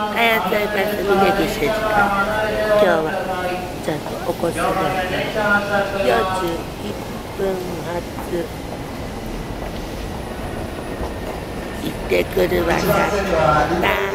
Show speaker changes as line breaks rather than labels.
はようごいます峯岸時間今日はちゃんと起こすが41分発。行ってくるわ。さ